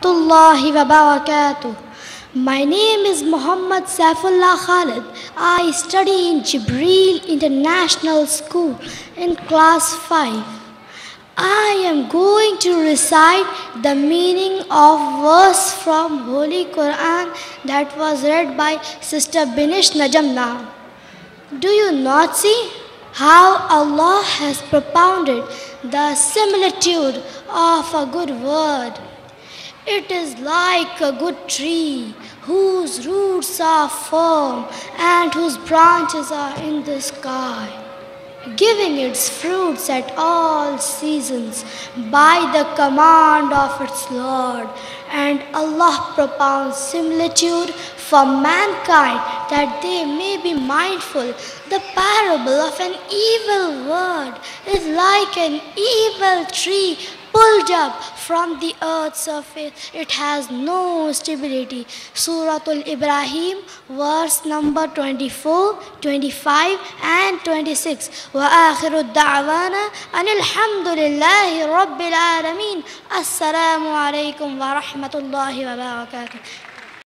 rahmatullahi wa barakatuh. My name is Muhammad Saifullah Khalid. I study in Jibreel International School in class 5. I am going to recite the meaning of verse from Holy Quran that was read by Sister Binish Najam now. Do you not see how Allah has propounded the similitude of a good word? It is like a good tree whose roots are firm and whose branches are in the sky, giving its fruits at all seasons by the command of its Lord. And Allah propounds similitude for mankind that they may be mindful. The parable of an evil word is like an evil tree pulled up from the earth's surface. It has no stability. Suratul Ibrahim, verse number 24, 25, and 26. وآخر الدعوانا أن الحمد لله رب العالمين السلام عليكم ورحمة الله وبركاته